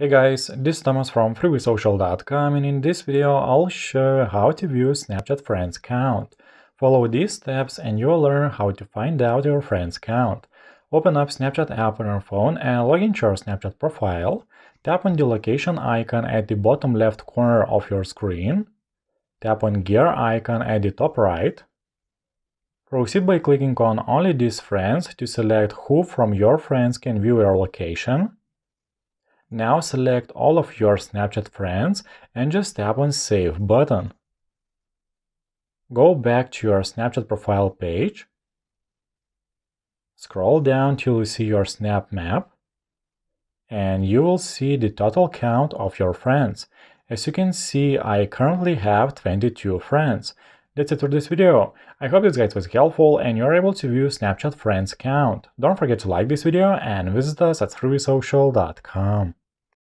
Hey guys, this is Thomas from freewaysocial.com and in this video I'll show how to view Snapchat friends count. Follow these steps and you'll learn how to find out your friends count. Open up Snapchat app on your phone and log into your Snapchat profile. Tap on the location icon at the bottom left corner of your screen. Tap on gear icon at the top right. Proceed by clicking on only these friends to select who from your friends can view your location. Now select all of your Snapchat friends and just tap on Save button. Go back to your Snapchat profile page. Scroll down till you see your Snap map. And you will see the total count of your friends. As you can see, I currently have 22 friends. That's it for this video. I hope this guide was helpful and you're able to view Snapchat friends count. Don't forget to like this video and visit us at freewaysocial.com.